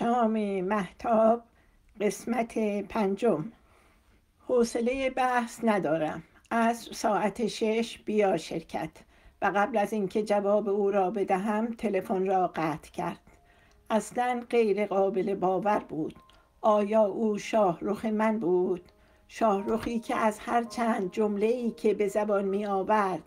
شام محتاب قسمت پنجم. حوصله بحث ندارم. از ساعت شش بیا شرکت و قبل از اینکه جواب او را بدهم تلفن را قطع کرد. اصلا غیر قابل باور بود. آیا او شاهرخ من بود؟ شاهرخی که از هر چند جمله ای که به زبان می آورد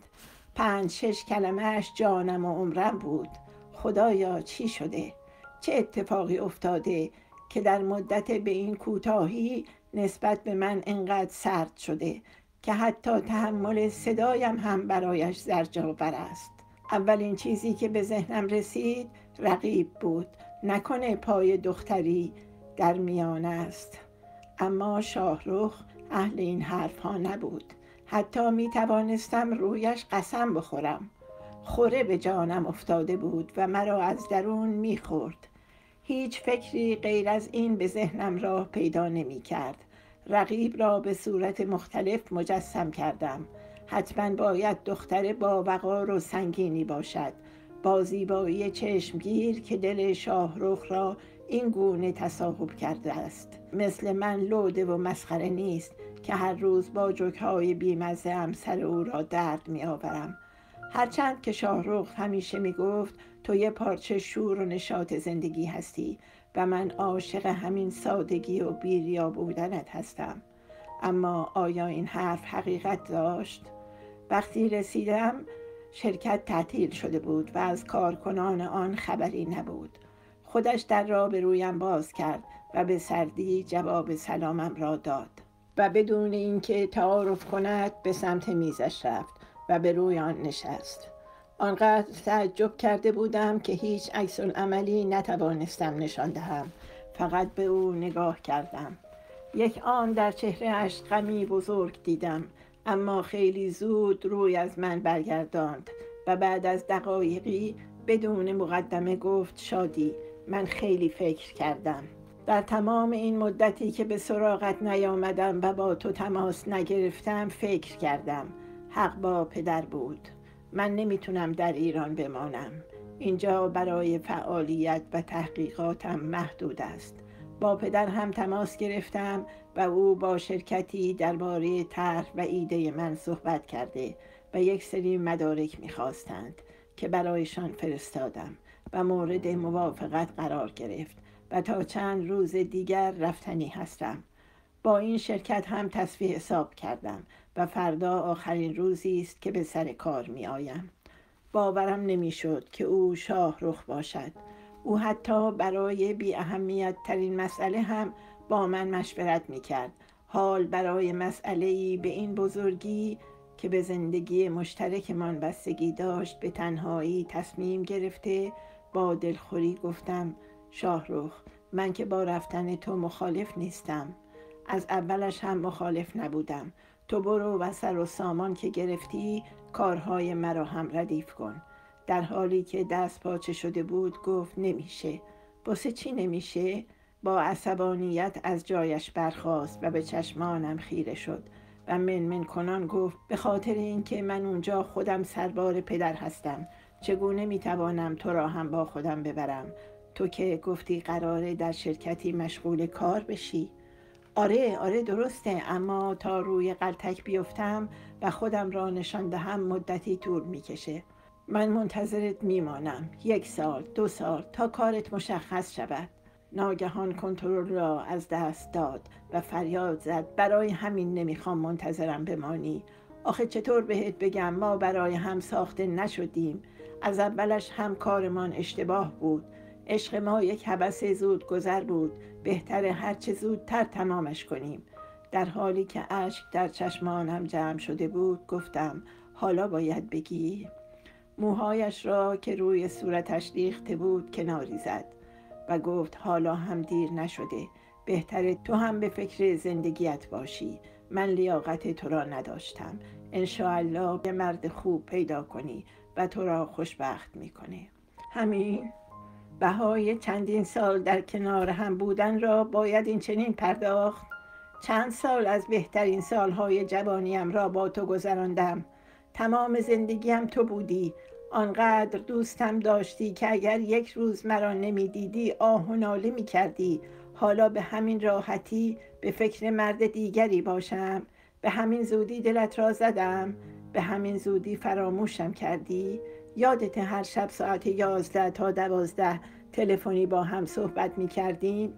پنج شش کلمهش جانم و عمرم بود. خدایا چی شده؟ چه اتفاقی افتاده که در مدت به این کوتاهی نسبت به من انقدر سرد شده که حتی تحمل صدایم هم برایش زرجاور است؟ اولین چیزی که به ذهنم رسید رقیب بود. نکنه پای دختری در میان است. اما شاهروخ اهل این حرف ها نبود. حتی می توانستم رویش قسم بخورم. خوره به جانم افتاده بود و مرا از درون می خورد هیچ فکری غیر از این به ذهنم راه پیدا نمی کرد. رقیب را به صورت مختلف مجسم کردم. حتما باید دختر با وقار و سنگینی باشد. با زیبایی چشمگیر که دل شاهرخ را این گونه تصاحب کرده است. مثل من لوده و مسخره نیست که هر روز با جوکهای بیمزه هم سر او را درد می آورم هرچند که شاهرخ همیشه می گفت تو یه پارچه شور و نشاط زندگی هستی و من عاشق همین سادگی و بیریا بودنت هستم. اما آیا این حرف حقیقت داشت؟ وقتی رسیدم شرکت تعطیل شده بود و از کارکنان آن خبری نبود. خودش در را به رویم باز کرد و به سردی جواب سلامم را داد. و بدون اینکه تعارف کند به سمت میزش رفت و به روی آن نشست. آنقدر تعجب کرده بودم که هیچ عکس عملی نتوانستم نشان دهم. فقط به او نگاه کردم. یک آن در چهرهاش غمی بزرگ دیدم اما خیلی زود روی از من برگرداند و بعد از دقایقی بدون مقدمه گفت شادی من خیلی فکر کردم. در تمام این مدتی که به سراغت نیامدم و با تو تماس نگرفتم فکر کردم. حق با پدر بود. من نمی‌تونم در ایران بمانم. اینجا برای فعالیت و تحقیقاتم محدود است. با پدر هم تماس گرفتم و او با شرکتی درباره طرح و ایده من صحبت کرده و یک سری مدارک می‌خواستند که برایشان فرستادم و مورد موافقت قرار گرفت و تا چند روز دیگر رفتنی هستم. با این شرکت هم تصفیه حساب کردم و فردا آخرین روزی است که به سر کار می آیم. باورم نمی‌شد که او شاه رخ باشد. او حتی برای بی اهمیت ترین مسئله هم با من مشورت می کرد. حال برای مسئله به این بزرگی که به زندگی مشترکمان بستگی داشت به تنهایی تصمیم گرفته با دلخوری گفتم شاهروخ من که با رفتن تو مخالف نیستم. از اولش هم مخالف نبودم. تو برو و سر و سامان که گرفتی کارهای مرا هم ردیف کن. در حالی که دست پاچه شده بود گفت نمیشه. باسه چی نمیشه؟ با عصبانیت از جایش برخاست و به چشمانم خیره شد و من من کنان گفت به خاطر اینکه من اونجا خودم سربار پدر هستم چگونه می‌توانم تو را هم با خودم ببرم؟ تو که گفتی قراره در شرکتی مشغول کار بشی؟ آره آره درسته. اما تا روی قلتک بیفتم و خودم را نشان دهم مدتی طول می‌کشه. من منتظرت میمانم. یک سال دو سال تا کارت مشخص شود. ناگهان کنترل را از دست داد و فریاد زد. برای همین نمی‌خوام منتظرم بمانی. آخه چطور بهت بگم؟ ما برای هم ساخته نشدیم. از اولش هم کارمان اشتباه بود. عشق ما یک حبس زود گذر بود. بهتر هرچه زودتر تمامش کنیم. در حالی که اشک در چشمانم جمع شده بود گفتم حالا باید بگی. موهایش را که روی صورتش ریخته بود کناری زد و گفت حالا هم دیر نشده. بهتره تو هم به فکر زندگیت باشی. من لیاقت تو را نداشتم. انشاءالله یه مرد خوب پیدا کنی و تو را خوشبخت می‌کنه. همین. بهای چندین سال در کنار هم بودن را باید این چنین پرداخت. چند سال از بهترین سالهای جوانیم را با تو گذراندم. تمام زندگیم تو بودی. آنقدر دوستم داشتی که اگر یک روز مرا نمی‌دیدی آه و ناله می کردی حالا به همین راحتی به فکر مرد دیگری باشم. به همین زودی دلت را زدم. به همین زودی فراموشم کردی. یادت هر شب ساعت یازده تا دوازده تلفنی با هم صحبت می کردیم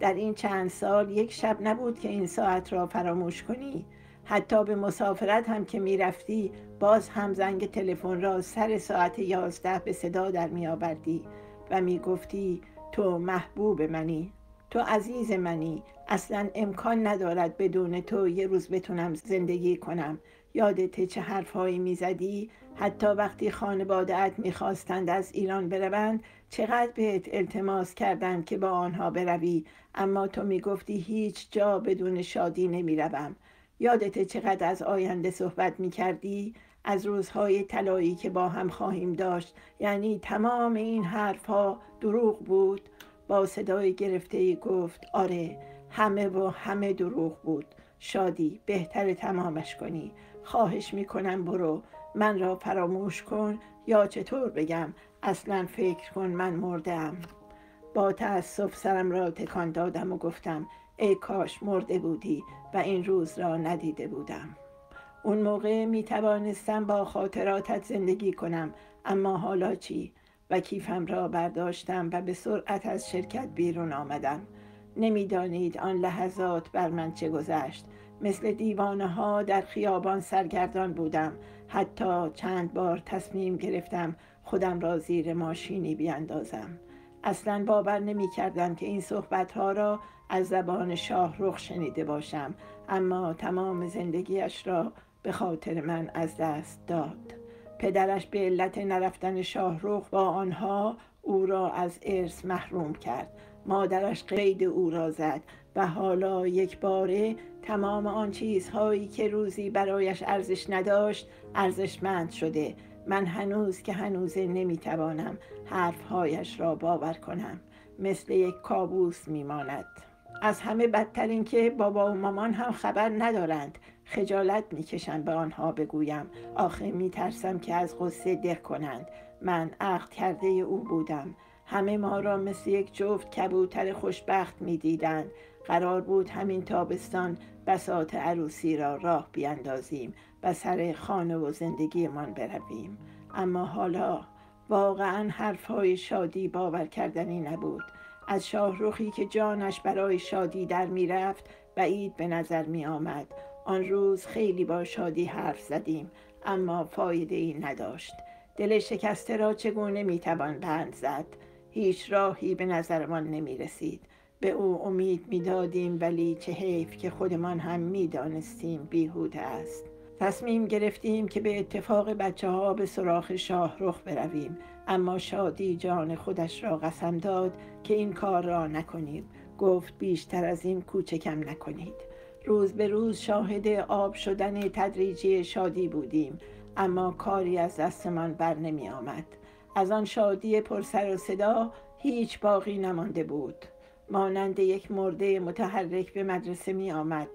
در این چند سال یک شب نبود که این ساعت را فراموش کنی. حتی به مسافرت هم که می‌رفتی باز هم زنگ تلفن را سر ساعت یازده به صدا در می آوردی و می گفتی تو محبوب منی تو عزیز منی اصلا امکان ندارد بدون تو یه روز بتونم زندگی کنم. یادت چه حرفهایی می‌زدی؟ حتی وقتی خانوادهت می‌خواستند از ایران بروند چقدر بهت التماس کردند که با آنها بروی. اما تو می‌گفتی هیچ جا بدون شادی نمی‌روم. یادت چقدر از آینده صحبت می‌کردی؟ از روزهای طلایی که با هم خواهیم داشت. یعنی تمام این حرفها دروغ بود؟ با صدای گرفته گفت آره همه و همه دروغ بود. شادی بهتر تمامش کنی. خواهش می‌کنم برو. من را فراموش کن یا چطور بگم؟ اصلا فکر کن من مردم با تأسف سرم را تکان دادم و گفتم ای کاش مرده بودی و این روز را ندیده بودم. اون موقع می توانستم با خاطراتت زندگی کنم اما حالا چی؟ و کیفم را برداشتم و به سرعت از شرکت بیرون آمدم. نمی‌دانید آن لحظات بر من چه گذشت. مثل دیوانه ها در خیابان سرگردان بودم. حتی چند بار تصمیم گرفتم خودم را زیر ماشینی بیاندازم اصلا باور نمی کردم که این صحبت ها را از زبان شاه رخ شنیده باشم اما تمام زندگیش را به خاطر من از دست داد. پدرش به علت نرفتن شاهروخ با آنها او را از ارث محروم کرد. مادرش قید او را زد و حالا یک باره تمام آن چیزهایی که روزی برایش ارزش نداشت ارزشمند شده. من هنوز که هنوزه نمی‌توانم حرفهایش را باور کنم. مثل یک کابوس میماند. از همه بدتر این که بابا و مامان هم خبر ندارند. خجالت می‌کشم به آنها بگویم. آخه میترسم که از غصه ده کنند. من عقد کرده او بودم. همه ما را مثل یک جفت کبوتر خوشبخت می‌دیدند. قرار بود همین تابستان بسات عروسی را راه بیاندازیم. و سر خانه و زندگیمان برویم. اما حالا واقعا حرفهای شادی باور کردنی نبود. از شاهروخی که جانش برای شادی در می‌رفت بعید به نظر می آمد آن روز خیلی با شادی حرف زدیم اما فایده ای نداشت. دل شکسته را چگونه می‌توان بند زد؟ هیچ راهی به نظرمان نمی رسید به او امید می‌دادیم ولی چه حیف که خودمان هم می‌دانستیم بیهوده است. تصمیم گرفتیم که به اتفاق بچه ها به سراخ شاه رخ برویم. اما شادی جان خودش را قسم داد که این کار را نکنیم گفت بیشتر از این کوچکم نکنید. روز به روز شاهد آب شدن تدریجی شادی بودیم. اما کاری از دستمان بر نمی آمد. از آن شادی پرسر و صدا هیچ باقی نمانده بود. مانند یک مرده متحرک به مدرسه می آمد.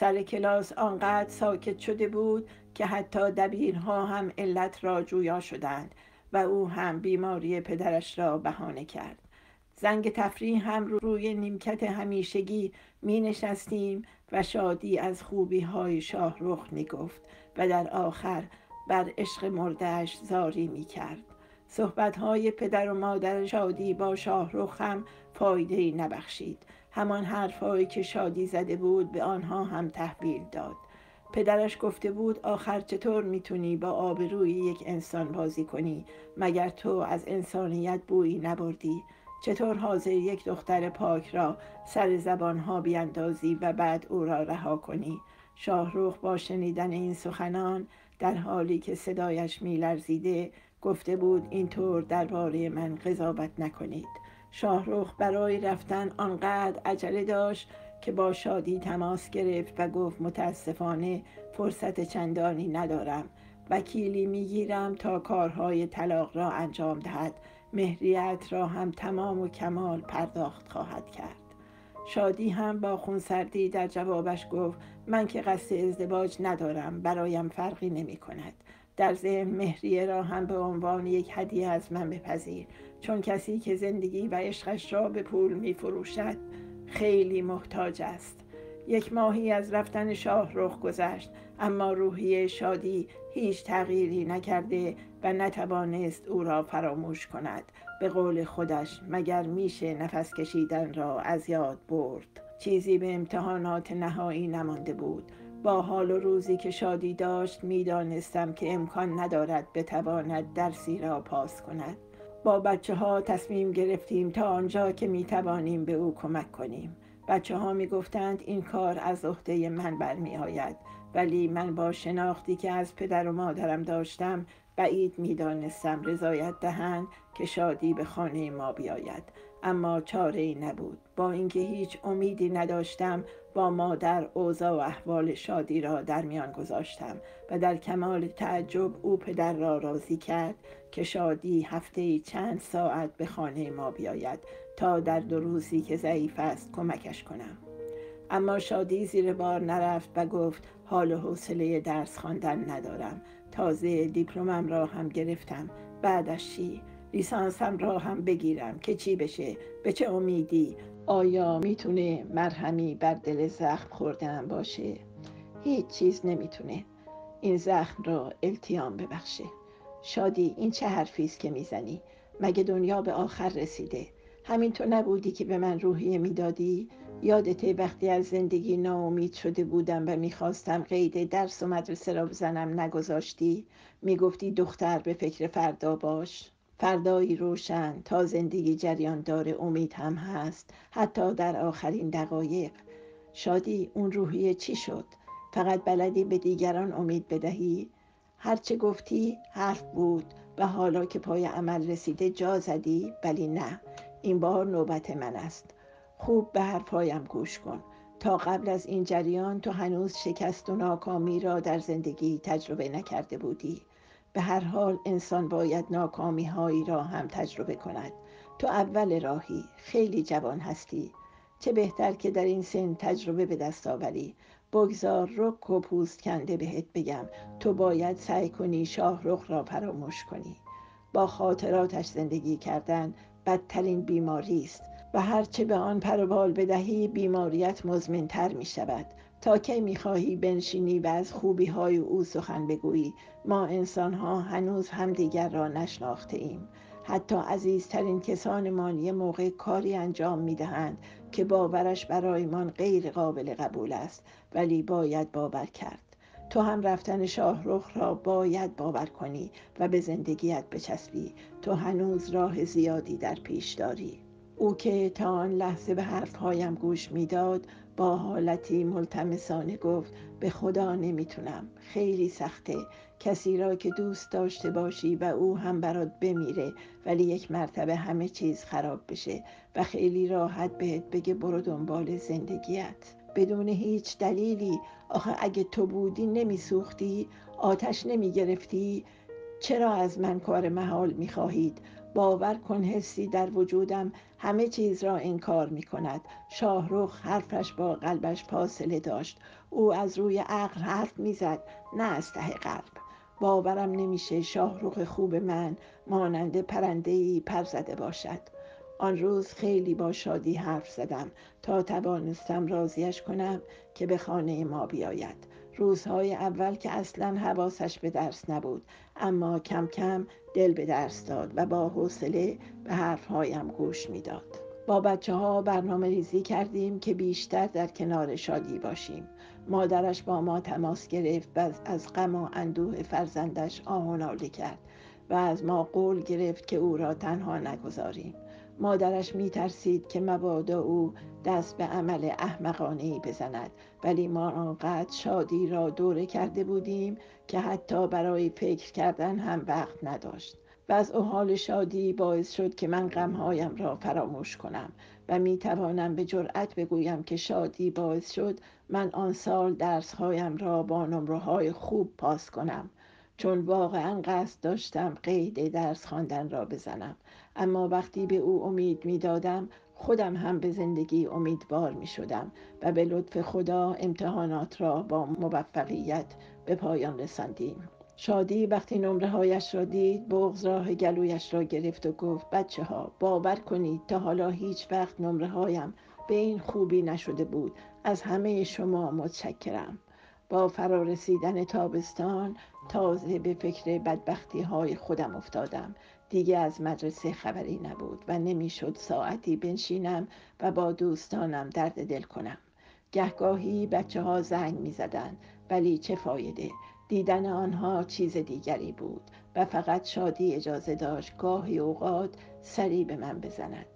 سر کلاس آنقدر ساکت شده بود که حتی دبیرها هم علت را جویا شدند و او هم بیماری پدرش را بهانه کرد زنگ تفریح هم روی نیمکت همیشگی می نشستیم و شادی از خوبی های شاه رخ می گفت و در آخر بر عشق مردهش زاری می کرد. صحبت های پدر و مادر شادی با شاه رخ هم فایده ای نبخشید. همان حرفهایی که شادی زده بود به آنها هم تحویل داد. پدرش گفته بود آخر چطور می‌تونی با آبروی یک انسان بازی کنی؟ مگر تو از انسانیت بویی نبردی؟ چطور حاضر یک دختر پاک را سر زبانها بیاندازی و بعد او را رها کنی؟ شاهروخ با شنیدن این سخنان در حالی که صدایش میلرزیده گفته بود اینطور درباره من قضاوت نکنید. شاهروخ برای رفتن آنقدر عجله داشت که با شادی تماس گرفت و گفت متاسفانه فرصت چندانی ندارم. وکیلی می‌گیرم تا کارهای طلاق را انجام دهد. مهریت را هم تمام و کمال پرداخت خواهد کرد. شادی هم با خونسردی در جوابش گفت من که قصد ازدواج ندارم برایم فرقی نمی کند در ذهن مهریه را هم به عنوان یک هدیه از من بپذیر. چون کسی که زندگی و عشقش را به پول می فروشد خیلی محتاج است. یک ماهی از رفتن شاه رخ گذشت اما روحی شادی هیچ تغییری نکرده و نتوانست او را فراموش کند. به قول خودش مگر میشه نفس کشیدن را از یاد برد؟ چیزی به امتحانات نهایی نمانده بود. با حال و روزی که شادی داشت می‌دانستم که امکان ندارد بتواند درسی را پاس کند. با بچه ها تصمیم گرفتیم تا آنجا که می توانیم به او کمک کنیم. بچه ها می گفتند این کار از عهده من برمی آید ولی من با شناختی که از پدر و مادرم داشتم بعید می دانستم رضایت دهند که شادی به خانه ما بیاید. اما چاره ای نبود. با اینکه هیچ امیدی نداشتم با مادر اوضاع و احوال شادی را در میان گذاشتم و در کمال تعجب او پدر را راضی کرد. که شادی هفته چند ساعت به خانه ما بیاید تا در دو روزی که ضعیف است کمکش کنم. اما شادی زیر بار نرفت و گفت حال و حوصله درس خواندن ندارم. تازه دیپلمم را هم گرفتم. بعدش چی؟ لیسانسم را هم بگیرم که چی بشه؟ به چه امیدی؟ آیا می‌تونه مرهمی بر دل زخم خوردن باشه؟ هیچ چیز نمی‌تونه. این زخم را التیام ببخشه. شادی این چه حرفی است که می‌زنی؟ مگه دنیا به آخر رسیده؟ همین تو نبودی که به من روحیه می‌دادی؟ یادته وقتی از زندگی ناامید شده بودم و می‌خواستم قید درس و مدرسه را بزنم نگذاشتی؟ می‌گفتی دختر به فکر فردا باش. فردایی روشن تا زندگی جریان داره امید هم هست حتی در آخرین دقایق. شادی اون روحیه چی شد؟ فقط بلدی به دیگران امید بدهی؟ هرچه گفتی حرف بود و حالا که پای عمل رسیده جا زدی ولی نه این بار نوبت من است. خوب به حرفهایم گوش کن. تا قبل از این جریان تو هنوز شکست و ناکامی را در زندگی تجربه نکرده بودی. به هر حال انسان باید ناکامی هایی را هم تجربه کند. تو اول راهی خیلی جوان هستی. چه بهتر که در این سن تجربه به دست آوری. بگذار رک و پوست کنده بهت بگم. تو باید سعی کنی شاه رخ را فراموش کنی. با خاطراتش زندگی کردن بدترین بیماری است و هرچه به آن پروبال بدهی بیماریت مزمنتر می شود تا کی می خواهی بنشینی و از خوبی های او سخن بگویی ما انسان ها هنوز همدیگر را نشناخته ایم حتی عزیزترین کسانمان یه موقع کاری انجام می دهند که باورش برایمان غیر قابل قبول است ولی باید باور کرد. تو هم رفتن شاهرخ را باید باور کنی و به زندگیت بچسبی. تو هنوز راه زیادی در پیش داری. او که تا آن لحظه به حرفهایم گوش می‌داد با حالتی ملتمسانه گفت به خدا نمی‌تونم. خیلی سخته. کسی را که دوست داشته باشی و او هم برات بمیره ولی یک مرتبه همه چیز خراب بشه و خیلی راحت بهت بگه برو دنبال زندگیت. بدون هیچ دلیلی. آخه اگه تو بودی نمیسوختی آتش نمی‌گرفتی چرا از من کار محال می‌خواهید؟ باور کن حسی در وجودم همه چیز را انکار می کند شاهروخ حرفش با قلبش فاصله داشت. او از روی عقل حرف می‌زد. نه از ته قلب. باورم نمیشه شاهروخ خوب من مانند پرنده ای پر زده باشد. آن روز خیلی با شادی حرف زدم تا توانستم راضیش کنم که به خانه ما بیاید. روزهای اول که اصلا حواسش به درس نبود اما کم کم دل به درس داد و با حوصله به حرفهایم گوش می‌داد. با بچه ها برنامه ریزی کردیم که بیشتر در کنار شادی باشیم. مادرش با ما تماس گرفت و از غم و اندوه فرزندش آه کرد و از ما قول گرفت که او را تنها نگذاریم. مادرش می ترسید که مبادا او دست به عمل احمقانه بزند ولی ما آنقدر شادی را دوره کرده بودیم که حتی برای فکر کردن هم وقت نداشت. و از حال شادی باعث شد که من غمهایم را فراموش کنم و می توانم به جرأت بگویم که شادی باعث شد من آن سال درسهایم را با نمره های خوب پاس کنم چون واقعا قصد داشتم قید درس خواندن را بزنم. اما وقتی به او امید می دادم خودم هم به زندگی امیدوار می شدم و به لطف خدا امتحانات را با موفقیت به پایان رساندیم. شادی وقتی نمره هایش را دید بغز راه گلویش را گرفت و گفت بچه ها باور کنید تا حالا هیچ وقت نمره هایم به این خوبی نشده بود. از همه شما متشکرم. با فرارسیدن تابستان تازه به فکر بدبختی های خودم افتادم. دیگه از مدرسه خبری نبود و نمی‌شد ساعتی بنشینم و با دوستانم درد دل کنم. گهگاهی بچه ها زنگ می زدن ولی چه فایده؟ دیدن آنها چیز دیگری بود و فقط شادی اجازه داشت گاهی اوقات سری به من بزند.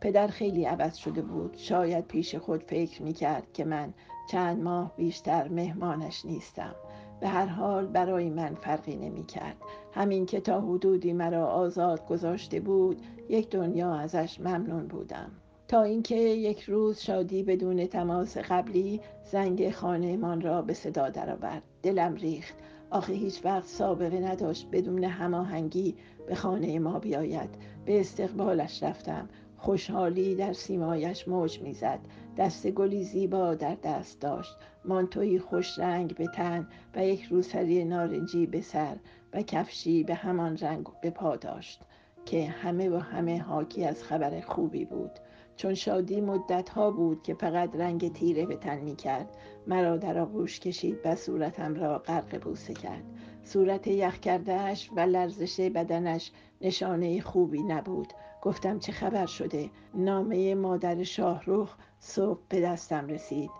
پدر خیلی عوض شده بود. شاید پیش خود فکر می کرد که من چند ماه بیشتر مهمانش نیستم. به هر حال برای من فرقی نمی کرد همین که تا حدودی مرا آزاد گذاشته بود یک دنیا ازش ممنون بودم. تا اینکه یک روز شادی بدون تماس قبلی زنگ خانهمان را به صدا درآورد. دلم ریخت. آخه هیچ وقت سابقه نداشت بدون هماهنگی به خانه ما بیاید. به استقبالش رفتم. خوشحالی در سیمایش موج می‌زد. دست گلی زیبا در دست داشت. مانتوی خوش رنگ به تن و یک روسری نارنجی به سر و کفشی به همان رنگ به پا داشت که همه و همه حاکی از خبر خوبی بود. چون شادی مدت ها بود که فقط رنگ تیره به تن می کرد مرا در آغوش کشید و صورتم را غرق بوسه کرد. صورت یخ کردهش و لرزش بدنش نشانه خوبی نبود. گفتم چه خبر شده؟ نامه مادر شاهروخ صبح به دستم رسید.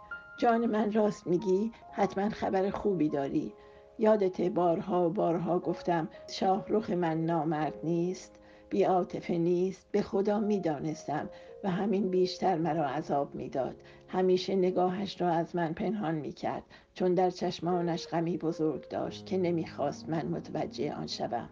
جان من راست میگی؟ حتما خبر خوبی داری. یادت بارها و بارها گفتم شاهروخ من نامرد نیست. بیعاطفه نیست به خدا می‌دانستم و همین بیشتر مرا عذاب می‌داد. همیشه نگاهش را از من پنهان می‌کرد چون در چشمانش غمی بزرگ داشت که نمی‌خواست من متوجه آن شوم.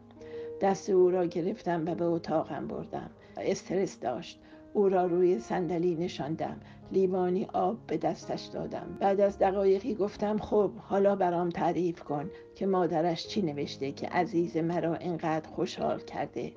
دست او را گرفتم و به اتاقم بردم. استرس داشت. او را روی صندلی نشاندم. لیوانی آب به دستش دادم. بعد از دقایقی گفتم خب حالا برام تعریف کن که مادرش چی نوشته که عزیز مرا اینقدر خوشحال کرده؟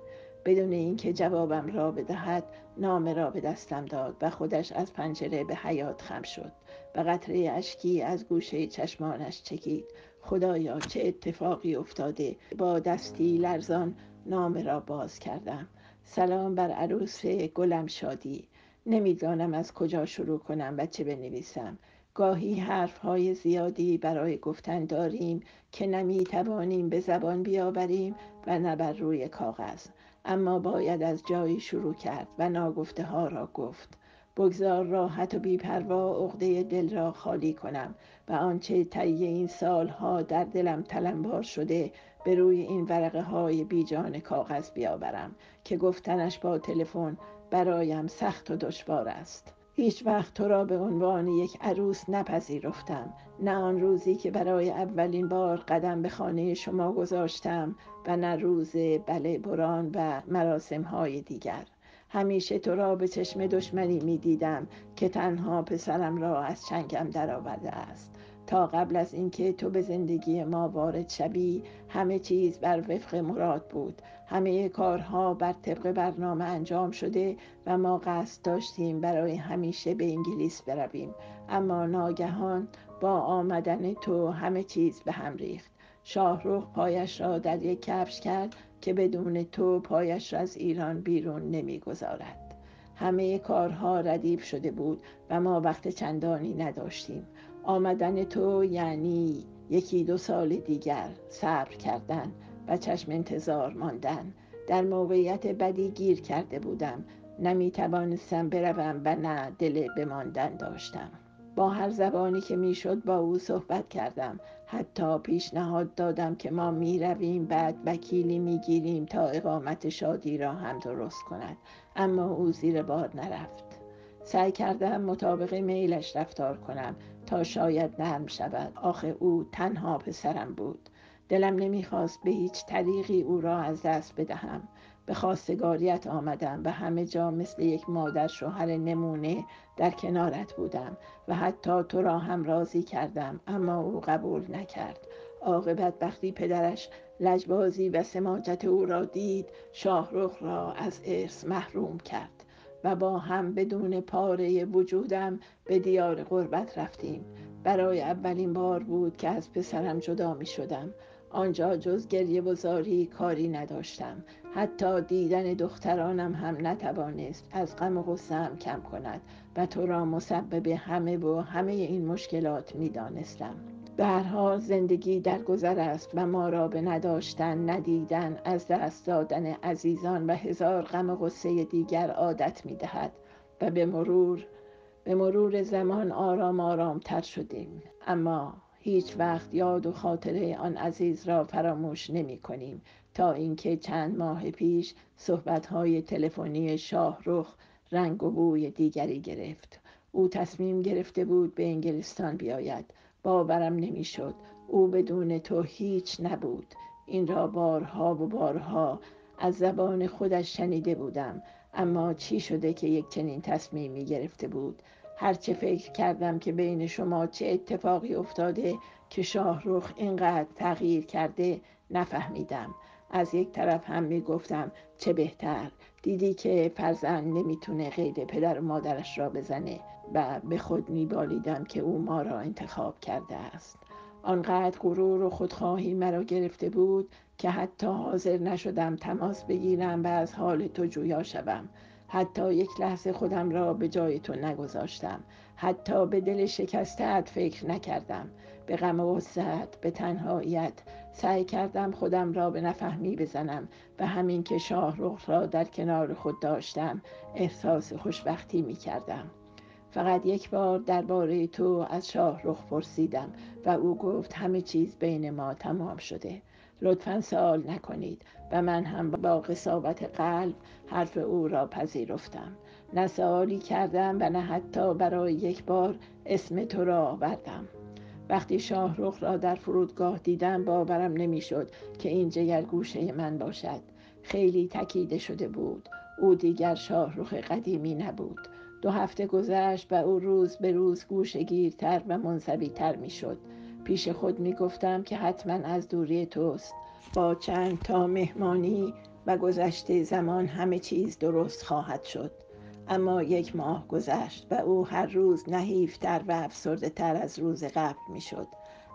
بدون اینکه جوابم را بدهد نامه را به دستم داد و خودش از پنجره به حیات خم شد و قطره اشکی از گوشه چشمانش چکید. خدایا چه اتفاقی افتاده؟ با دستی لرزان نامه را باز کردم. سلام بر عروس گلم شادی. نمی‌دانم از کجا شروع کنم و چه بنویسم. گاهی های زیادی برای گفتن داریم که نمی توانیم به زبان بیاوریم و نه بر روی کاغذ. اما باید از جایی شروع کرد و ناگفته ها را گفت بگذار راحت و بیپروا عقده دل را خالی کنم و آنچه طی این سالها در دلم تلمبار شده به روی این ورقه های بیجان کاغذ بیاورم که گفتنش با تلفن برایم سخت و دشوار است. هیچ وقت تو را به عنوان یک عروس نپذیرفتم. نه آن روزی که برای اولین بار قدم به خانه شما گذاشتم و نه روز بله بران و مراسم های دیگر. همیشه تو را به چشم دشمنی می دیدم که تنها پسرم را از چنگم درآورده است. تا قبل از اینکه تو به زندگی ما وارد شوی همه چیز بر وفق مراد بود. همه کارها بر طبق برنامه انجام شده و ما قصد داشتیم برای همیشه به انگلیس برویم. اما ناگهان با آمدن تو همه چیز به هم ریخت. شاهروخ پایش را در یک کفش کرد که بدون تو پایش را از ایران بیرون نمی‌گذارد. همه کارها ردیف شده بود و ما وقت چندانی نداشتیم. آمدن تو یعنی یکی دو سال دیگر صبر کردن و چشم انتظار ماندن. در موقعیت بدی گیر کرده بودم. نمی توانستم بروم و نه دل بماندن داشتم. با هر زبانی که می‌شد با او صحبت کردم. حتی پیشنهاد دادم که ما می رویم بعد وکیلی می گیریم تا اقامت شادی را هم درست کند. اما او زیر بار نرفت. سعی کردم مطابق میلش رفتار کنم. تا شاید نرم شود. آخه او تنها پسرم بود. دلم نمی‌خواست به هیچ طریقی او را از دست بدهم. به خواستگاریت آمدم و همه جا مثل یک مادر شوهر نمونه در کنارت بودم و حتی تو را هم راضی کردم اما او قبول نکرد. عاقبت وقتی پدرش لجبازی و سماجت او را دید شاهرخ را از ارث محروم کرد. و با هم بدون پاره وجودم به دیار غربت رفتیم. برای اولین بار بود که از پسرم جدا می شدم. آنجا جز گریه و کاری نداشتم. حتی دیدن دخترانم هم نتوانست از غم و غصهام کم کند و تو را مسبب همه و همه این مشکلات می‌دانستم به حال زندگی در گذر است و ما را به نداشتن ندیدن از دست دادن عزیزان و هزار غم و غصه دیگر عادت می دهد و به مرور به مرور زمان آرام آرام تر شدیم. اما هیچ وقت یاد و خاطره آن عزیز را فراموش نمی کنیم تا اینکه چند ماه پیش صحبت‌های تلفنی شاهرخ رنگ و بوی دیگری گرفت. او تصمیم گرفته بود به انگلستان بیاید. باورم نمی‌شد. او بدون تو هیچ نبود. این را بارها و بارها از زبان خودش شنیده بودم. اما چی شده که یک چنین تصمیمی گرفته بود؟ هرچه فکر کردم که بین شما چه اتفاقی افتاده که شاهرخ اینقدر تغییر کرده نفهمیدم. از یک طرف هم می گفتم چه بهتر. دیدی که فرزند نمی‌تونه غیر پدر و مادرش را بزنه و به خود میبالیدم که او ما را انتخاب کرده است. آنقدر غرور و خودخواهی مرا گرفته بود که حتی حاضر نشدم تماس بگیرم و از حال تو جویا شوم. حتی یک لحظه خودم را به جای تو نگذاشتم. حتی به دل شکستت فکر نکردم. به غم و به تنهاییت سعی کردم خودم را به نفهمی بزنم و همین که شاهرخ را در کنار خود داشتم احساس خوشبختی می کردم. فقط یک بار درباره تو از شاهرخ پرسیدم و او گفت همه چیز بین ما تمام شده. لطفا سوال نکنید و من هم با قصاوت قلب حرف او را پذیرفتم. نه سوالی کردم و نه حتی برای یک بار اسم تو را آوردم. وقتی شاهرخ را در فرودگاه دیدم باورم نمی‌شد که این جگر گوشه من باشد. خیلی تکیده شده بود. او دیگر شاهرخ قدیمی نبود. دو هفته گذشت و او روز به روز گوشگیرتر و منصبی تر می شد. پیش خود می گفتم که حتما از دوری توست. با چند تا مهمانی و گذشته زمان همه چیز درست خواهد شد. اما یک ماه گذشت و او هر روز نحیفتر و افسرده تر از روز قبل می شد.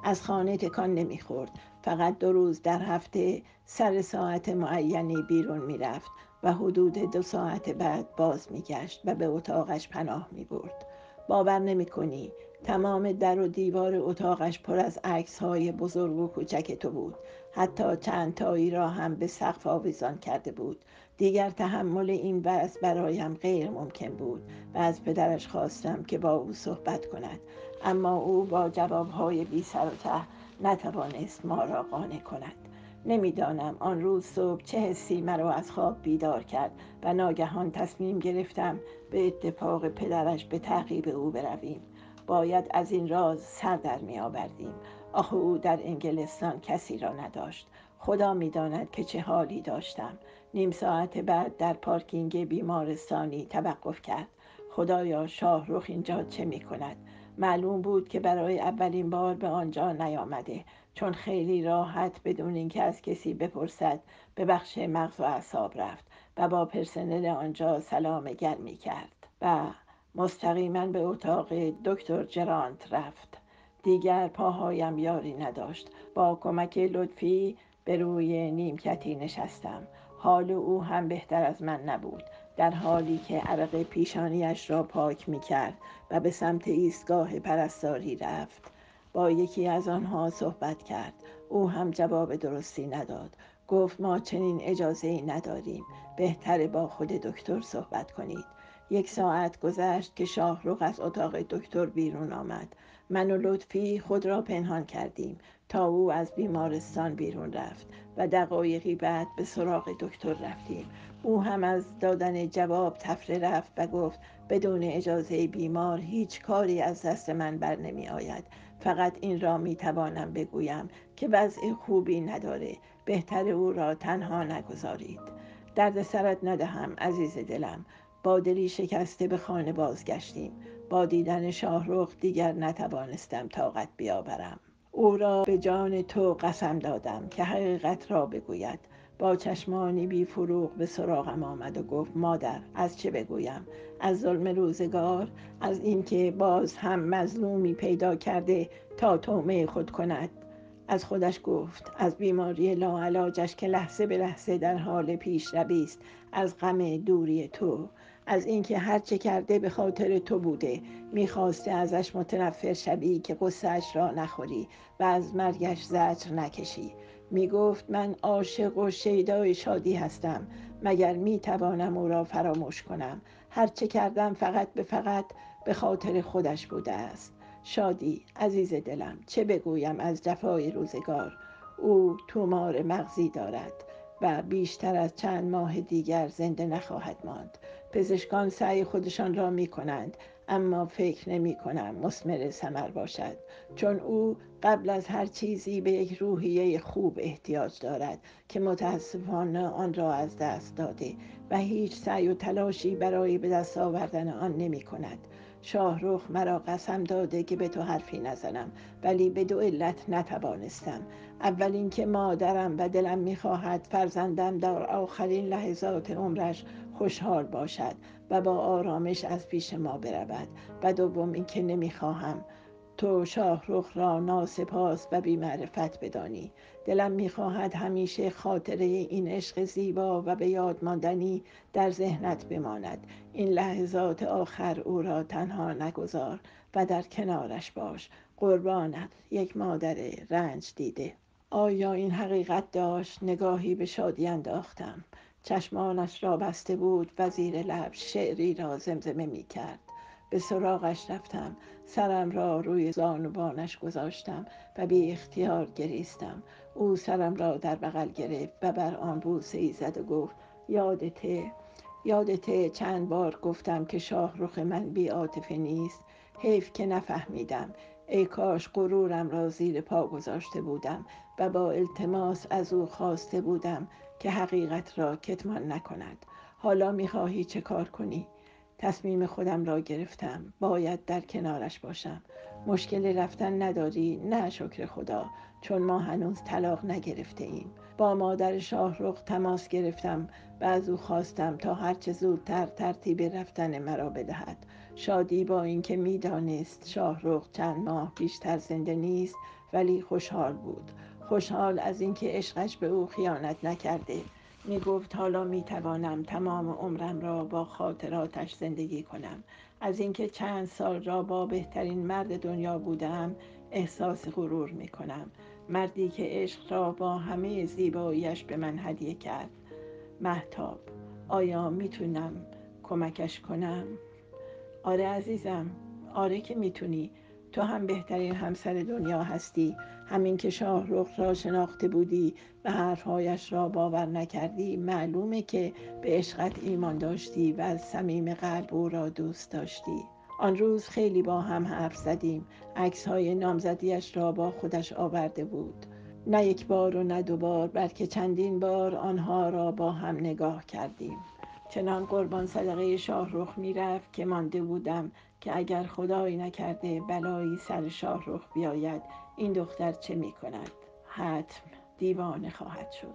از خانه تکان نمی‌خورد فقط دو روز در هفته سر ساعت معینی بیرون می‌رفت و حدود دو ساعت بعد باز میگشت و به اتاقش پناه می برد. باور نمی کنی تمام در و دیوار اتاقش پر از عکس های بزرگ و کوچک تو بود حتی چند تایی را هم به سقف آویزان کرده بود دیگر تحمل این وضع برایم غیر ممکن بود و از پدرش خواستم که با او صحبت کند. اما او با جوابهای بی سر و ته نتوانست ما را قانع کند. نمی‌دانم آن روز صبح چه حسی مرا از خواب بیدار کرد و ناگهان تصمیم گرفتم به اتفاق پدرش به تعقیب او برویم. باید از این راز سر در می آوردیم. آخه او در انگلستان کسی را نداشت. خدا می‌داند که چه حالی داشتم. نیم ساعت بعد در پارکینگ بیمارستانی توقف کرد. خدایا شاهرخ اینجا چه می کند معلوم بود که برای اولین بار به آنجا نیامده. چون خیلی راحت بدون اینکه از کسی بپرسد به بخش مغز و اعصاب رفت و با پرسنل آنجا سلام گرمی کرد و مستقیما به اتاق دکتر جرانت رفت. دیگر پاهایم یاری نداشت. با کمک لطفی به روی نیمکتی نشستم. حال او هم بهتر از من نبود در حالی که عرق پیشانیش را پاک می کرد و به سمت ایستگاه پرستاری رفت. با یکی از آنها صحبت کرد. او هم جواب درستی نداد. گفت ما چنین اجازه ای نداریم. بهتر با خود دکتر صحبت کنید. یک ساعت گذشت که شاهرخ از اتاق دکتر بیرون آمد. من و لطفی خود را پنهان کردیم تا او از بیمارستان بیرون رفت و دقایقی بعد به سراغ دکتر رفتیم. او هم از دادن جواب تفره رفت و گفت بدون اجازه بیمار هیچ کاری از دست من بر نمی آید. فقط این را می توانم بگویم که وضع خوبی نداره. بهتر او را تنها نگذارید. درد سرت ندهم عزیز دلم. با دلی شکسته به خانه بازگشتیم. دیدن شاهرخ دیگر نتوانستم طاقت بیاورم. او را به جان تو قسم دادم که حقیقت را بگوید. با چشمانی بی فروغ به سراغم آمد و گفت مادر از چه بگویم؟ از ظلم روزگار؟ از اینکه باز هم مظلومی پیدا کرده تا تومه خود کند. از خودش گفت از بیماری لاعلاجش که لحظه به لحظه در حال پیشروی است. از غم دوری تو. از اینکه هر چه کرده به خاطر تو بوده. می‌خواسته ازش متنفر شوی که قصهش را نخوری و از مرگش زجر نکشی. می‌گفت من عاشق و شیدای شادی هستم مگر می‌توانم او را فراموش کنم؟ هر چه کردم فقط به فقط به خاطر خودش بوده است. شادی عزیز دلم چه بگویم از جفای روزگار؟ او تومار مغزی دارد و بیشتر از چند ماه دیگر زنده نخواهد ماند. پزشکان سعی خودشان را می کنند اما فکر نمی کنم مسمر سمر باشد چون او قبل از هر چیزی به یک روحیه خوب احتیاج دارد که متاسفانه آن را از دست داده و هیچ سعی و تلاشی برای به دست آوردن آن نمی کند شاهرخ مرا قسم داده که به تو حرفی نزنم ولی به دو علت نتوانستم. اول اینکه مادرم و دلم می‌خواهد فرزندم در آخرین لحظات عمرش خوشحال باشد و با آرامش از پیش ما برود و دوم اینکه نمی‌خواهم تو شاهرخ را ناسپاس و بیمعرفت بدانی. دلم می‌خواهد همیشه خاطره این عشق زیبا و به یاد ماندنی در ذهنت بماند. این لحظات آخر او را تنها نگذار و در کنارش باش. قربانت یک مادر رنج دیده. آیا این حقیقت داشت؟ نگاهی به شادی انداختم. چشمانش را بسته بود و زیر لب شعری را زمزمه می کرد. به سراغش رفتم سرم را روی زانوانش گذاشتم و بی اختیار گریستم. او سرم را در بغل گرفت و بر آن بوسه ای زد و گفت یادته یادته چند بار گفتم که شاه رخ من بی عاطفه نیست. حیف که نفهمیدم. ای کاش غرورم را زیر پا گذاشته بودم و با التماس از او خواسته بودم. که حقیقت را کتمان نکند. حالا می‌خواهی چه کار کنی؟ تصمیم خودم را گرفتم. باید در کنارش باشم. مشکل رفتن نداری. نه شکر خدا. چون ما هنوز طلاق نگرفته ایم با مادر شاهرخ تماس گرفتم و از او خواستم تا هرچه زودتر ترتیب رفتن مرا بدهد. شادی با اینکه می‌دانست شاهرخ چند ماه بیشتر زنده نیست ولی خوشحال بود. خوشحال از اینکه عشقش به او خیانت نکرده. می گفت حالا می توانم تمام عمرم را با خاطراتش زندگی کنم. از اینکه چند سال را با بهترین مرد دنیا بودم احساس غرور می کنم مردی که عشق را با همه زیباییش به من هدیه کرد. محتاب آیا می‌تونم کمکش کنم؟ آره عزیزم آره که می‌تونی. تو هم بهترین همسر دنیا هستی. همین که شاهرخ را شناخته بودی و حرفهایش را باور نکردی معلومه که به عشقت ایمان داشتی و از صمیم قلب او را دوست داشتی. آن روز خیلی با هم حرف زدیم. عکس های نامزدیش را با خودش آورده بود. نه یک بار و نه دو بار بلکه چندین بار آنها را با هم نگاه کردیم. چنان قربان صدقه شاهرخ می‌رفت که مانده بودم که اگر خدایی نکرده بلایی سر شاهرخ بیاید. این دختر چه می کند؟ حتم دیوانه خواهد شد.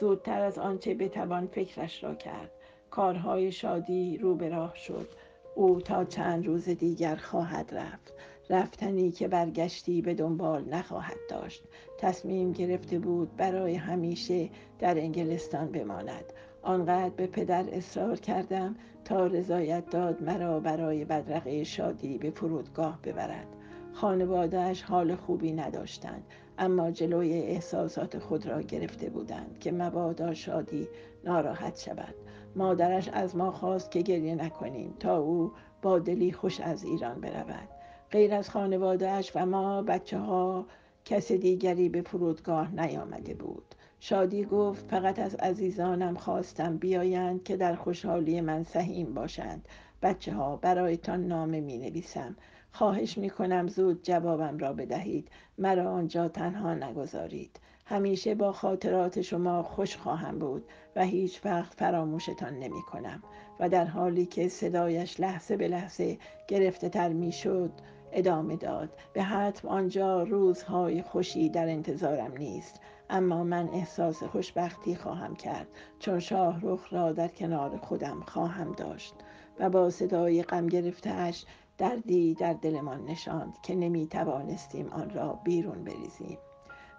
زودتر از آنچه بتوان فکرش را کرد. کارهای شادی رو به راه شد. او تا چند روز دیگر خواهد رفت. رفتنی که برگشتی به دنبال نخواهد داشت. تصمیم گرفته بود برای همیشه در انگلستان بماند. آنقدر به پدر اصرار کردم تا رضایت داد مرا برای بدرقه شادی به فرودگاه ببرد. خانوادهش حال خوبی نداشتند اما جلوی احساسات خود را گرفته بودند که مبادا شادی ناراحت شود. مادرش از ما خواست که گریه نکنیم تا او با دلی خوش از ایران برود. غیر از خانوادهش و ما بچه ها کس دیگری به فرودگاه نیامده بود. شادی گفت فقط از عزیزانم خواستم بیایند که در خوشحالی من سهیم باشند. بچه ها برایتان نامه می نویسم خواهش می کنم زود جوابم را بدهید. مرا آنجا تنها نگذارید. همیشه با خاطرات شما خوش خواهم بود و هیچ وقت فراموشتان نمی کنم و در حالی که صدایش لحظه به لحظه گرفته تر می شد ادامه داد. به حتم آنجا روزهای خوشی در انتظارم نیست. اما من احساس خوشبختی خواهم کرد چون شاهرخ را در کنار خودم خواهم داشت. و با صدای غم گرفتهاش دردی در دلمان نشاند که نمی توانستیم آن را بیرون بریزیم.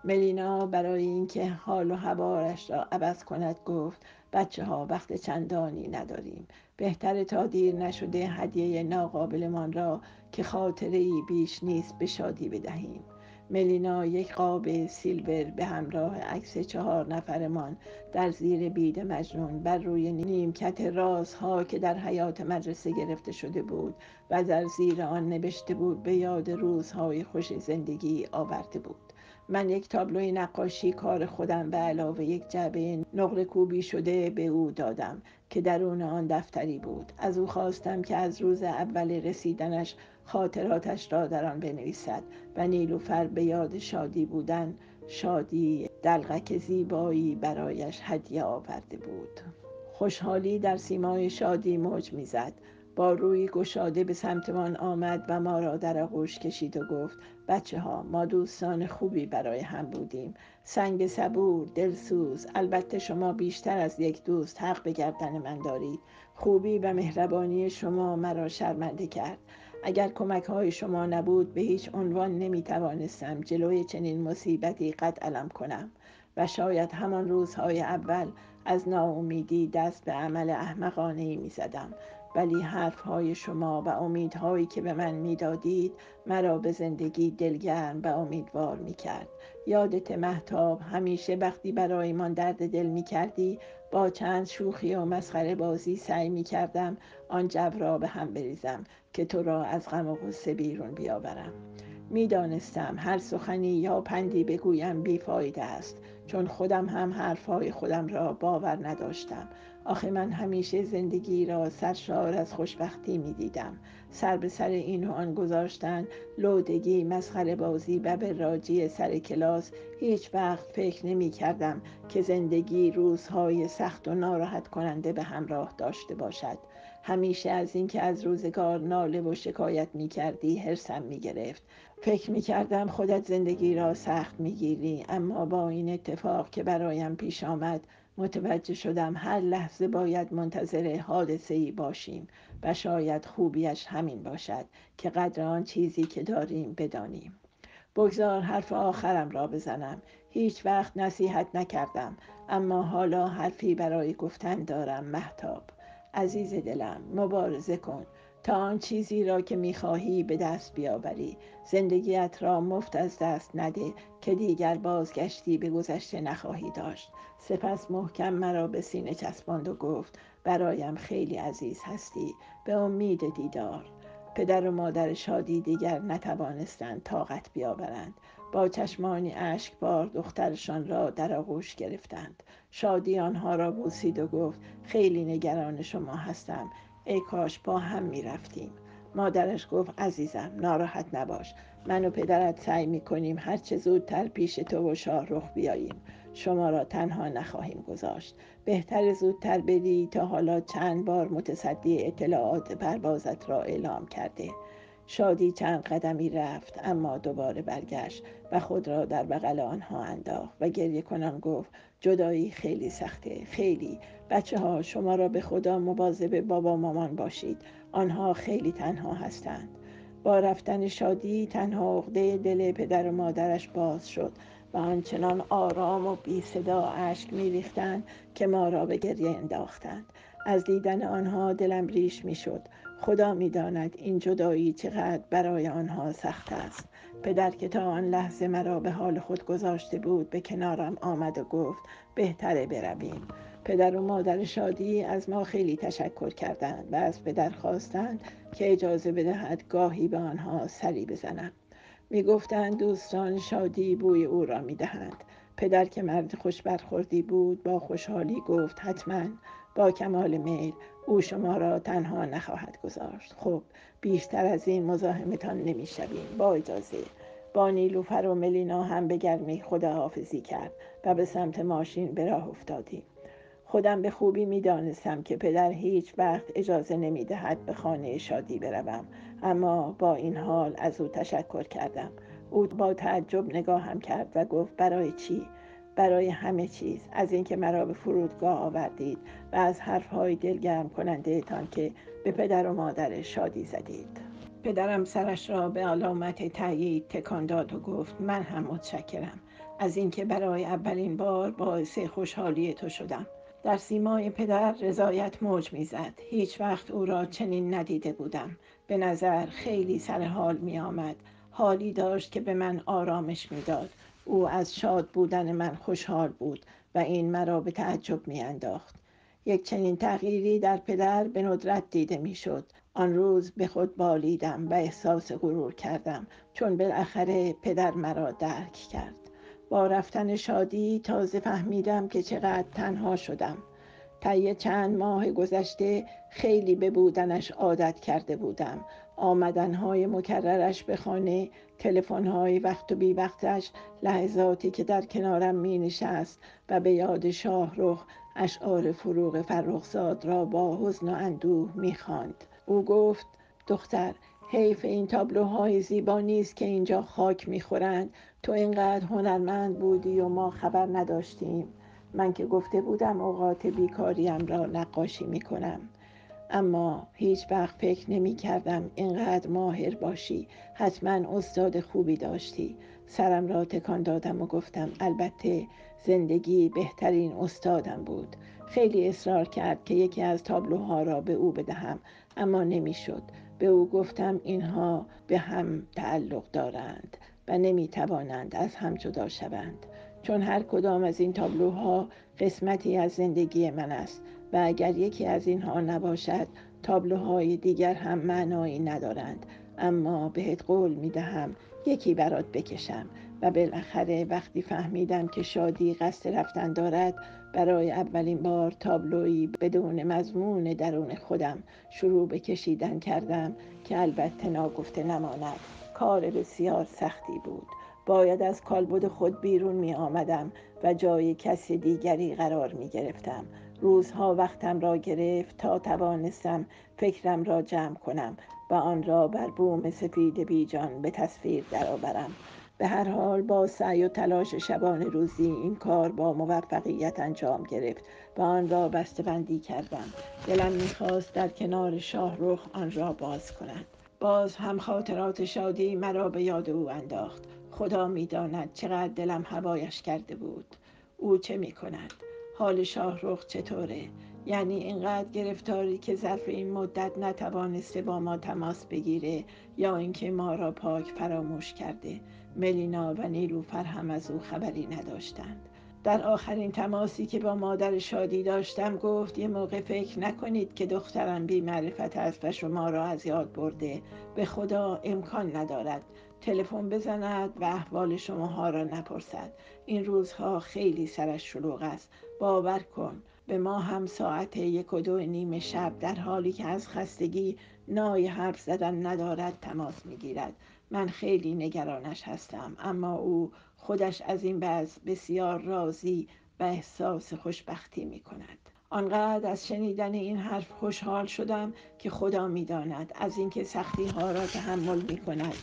ملینا برای اینکه حال و هوارش را عوض کند گفت بچه ها وقت چندانی نداریم. بهتر تا دیر نشده هدیه ناقابلمان را که خاطره بیش نیست به شادی بدهیم. ملینا یک قاب سیلور به همراه عکس چهار نفرمان در زیر بید مجنون بر روی نیمکت رازها که در حیات مدرسه گرفته شده بود و در زیر آن نوشته بود به یاد روزهای خوش زندگی آورده بود. من یک تابلوی نقاشی کار خودم به علاوه یک جعبه نقره کوبی شده به او دادم که درون آن دفتری بود. از او خواستم که از روز اول رسیدنش خاطراتش را در آن بنویسد و نیلوفر به یاد شادی بودن شادی دلغک زیبایی برایش هدیه آورده بود. خوشحالی در سیمای شادی موج می‌زد. با روی گشاده به سمتمان آمد و ما را در آغوش کشید و گفت بچه ها ما دوستان خوبی برای هم بودیم. سنگ صبور دلسوز البته شما بیشتر از یک دوست حق به گردن من دارید. خوبی و مهربانی شما مرا شرمنده کرد. اگر کمک های شما نبود به هیچ عنوان نمی توانستم جلوی چنین مصیبتی قد علم کنم و شاید همان روزهای اول از ناامیدی دست به عمل احمقانه ای می زدم ولی حرفهای شما و امیدهایی که به من می‌دادید مرا به زندگی دلگرم و امیدوار می کرد. یادت محتاب همیشه وقتی برایمان درد دل می کردی با چند شوخی و مسخره بازی سعی می کردم آن جو را به هم بریزم که تو را از غم و غصه بیرون بیاورم می‌دانستم هر سخنی یا پندی بگویم بیفایده است چون خودم هم حرفهای خودم را باور نداشتم. آخه من همیشه زندگی را سرشار از خوشبختی می دیدم. سر به سر این و آن گذاشتن لودگی مسخره بازی و به راجی سر کلاس هیچ وقت فکر نمی کردم که زندگی روزهای سخت و ناراحت کننده به همراه داشته باشد. همیشه از اینکه از روزگار ناله و شکایت می کردی حرسم می گرفت. فکر می کردم خودت زندگی را سخت می گیری اما با این اتفاق که برایم پیش آمد متوجه شدم هر لحظه باید منتظر حادثه ای باشیم و شاید خوبیش همین باشد که قدر آن چیزی که داریم بدانیم. بگذار حرف آخرم را بزنم. هیچ وقت نصیحت نکردم اما حالا حرفی برای گفتن دارم محتاب عزیز دلم مبارزه کن. تا آن چیزی را که می‌خواهی به دست بیاوری. زندگیت را مفت از دست نده که دیگر بازگشتی به گذشته نخواهی داشت. سپس محکم مرا به سینه چسباند و گفت برایم خیلی عزیز هستی. به امید دیدار. پدر و مادر شادی دیگر نتوانستند طاقت بیاورند. با چشمانی بار دخترشان را در آغوش گرفتند. شادی آنها را بوسید و گفت خیلی نگران شما هستم. ای کاش با هم می رفتیم مادرش گفت عزیزم ناراحت نباش. من و پدرت سعی می کنیم هر چه زودتر پیش تو و شاه رخ بیاییم. شما را تنها نخواهیم گذاشت. بهتر زودتر بدی تا حالا چند بار متصدی اطلاعات پروازت را اعلام کرده. شادی چند قدمی رفت اما دوباره برگشت و خود را در بغل آنها انداخت و گریه کنان گفت جدایی خیلی سخته. خیلی. بچه ها شما را به خدا مواظب بابا مامان باشید. آنها خیلی تنها هستند. با رفتن شادی تنها عقده دل پدر و مادرش باز شد و آنچنان آرام و بی صدا اشک میریختند که ما را به گریه انداختند. از دیدن آنها دلم ریش می‌شد. خدا می‌داند این جدایی چقدر برای آنها سخت است. پدر که تا آن لحظه مرا به حال خود گذاشته بود به کنارم آمد و گفت بهتره برویم. پدر و مادر شادی از ما خیلی تشکر کردند و از پدر خواستند که اجازه بدهد گاهی به آنها سری بزنم. می‌گفتند دوستان شادی بوی او را می‌دهند. پدر که مرد خوش برخوردی بود با خوشحالی گفت حتما. با کمال میل او شما را تنها نخواهد گذاشت. خب بیشتر از این مزاحمتان نمی‌شویم. با اجازه. با نیلوفر و ملینا هم به گرمی خداحافظی کرد و به سمت ماشین به راه افتادیم. خودم به خوبی می‌دانستم که پدر هیچ وقت اجازه نمی‌دهد به خانه شادی بروم. اما با این حال از او تشکر کردم. او با تعجب نگاهم کرد و گفت برای چی؟ برای همه چیز. از اینکه مرا به فرودگاه آوردید و از حرفهای دلگرم کننده تان که به پدر و مادر شادی زدید. پدرم سرش را به علامت تایید تکان داد و گفت من هم متشکرم. از اینکه برای اولین بار باعث خوشحالی تو شدم. در سیمای پدر رضایت موج می‌زد. هیچ وقت او را چنین ندیده بودم. به نظر خیلی سر حال می آمد حالی داشت که به من آرامش می‌داد. او از شاد بودن من خوشحال بود و این مرا به تعجب میانداخت. یک چنین تغییری در پدر به ندرت دیده می‌شد. آن روز به خود بالیدم و احساس غرور کردم چون بالاخره پدر مرا درک کرد. با رفتن شادی تازه فهمیدم که چقدر تنها شدم. طی چند ماه گذشته خیلی به بودنش عادت کرده بودم. آمدنهای مکررش به خانه تلفن‌های وقت و بی وقتش لحظاتی که در کنارم می نشست و به یاد شاهرخ اشعار فروغ فرخزاد را با حزن و اندوه می خواند. او گفت دختر حیف این تابلوهای زیبا نیست که اینجا خاک می‌خورند. تو اینقدر هنرمند بودی و ما خبر نداشتیم. من که گفته بودم اوقات بیکاریم را نقاشی می‌کنم. اما هیچ وقت فکر نمی کردم اینقدر ماهر باشی. حتما استاد خوبی داشتی. سرم را تکان دادم و گفتم البته زندگی بهترین استادم بود. خیلی اصرار کرد که یکی از تابلوها را به او بدهم اما نمی‌شد به او گفتم اینها به هم تعلق دارند و نمی توانند از هم جدا شوند. چون هر کدام از این تابلوها قسمتی از زندگی من است. و اگر یکی از اینها نباشد تابلوهای دیگر هم معنایی ندارند. اما بهت قول می دهم یکی برات بکشم. و بالاخره وقتی فهمیدم که شادی قصد رفتن دارد برای اولین بار تابلویی بدون مضمون درون خودم شروع به کشیدن کردم که البته ناگفته نماند. کار بسیار سختی بود. باید از کالبد خود بیرون می آمدم و جای کسی دیگری قرار می گرفتم روزها وقتم را گرفت تا توانستم فکرم را جمع کنم و آن را بر بوم سفید بیجان به تصویر درآورم. به هر حال با سعی و تلاش شبانه روزی این کار با موفقیت انجام گرفت و آن را بندی کردم. دلم می‌خواست در کنار شاهرخ آن را باز کند. باز هم خاطرات شادی مرا به یاد او انداخت. خدا می‌داند چقدر دلم هوایش کرده بود. او چه می‌کند؟ حال شاهرخ چطوره؟ یعنی اینقدر گرفتاری که ظرف این مدت نتوانسته با ما تماس بگیره یا اینکه ما را پاک فراموش کرده؟ ملینا و نیلوفر هم از او خبری نداشتند. در آخرین تماسی که با مادر شادی داشتم گفت یه موقع فکر نکنید که دخترم بی معرفت است و شما را از یاد برده. به خدا امکان ندارد تلفن بزند و احوال شماها را نپرسد. این روزها خیلی سرش شلوغ است. باور کن به ما هم ساعت یک و دو نیم شب در حالی که از خستگی نای حرف زدن ندارد تماس می‌گیرد. من خیلی نگرانش هستم اما او خودش از این بعض بسیار راضی و احساس خوشبختی می کند. آنقدر از شنیدن این حرف خوشحال شدم که خدا می‌داند از اینکه سختی ها را تحمل می کند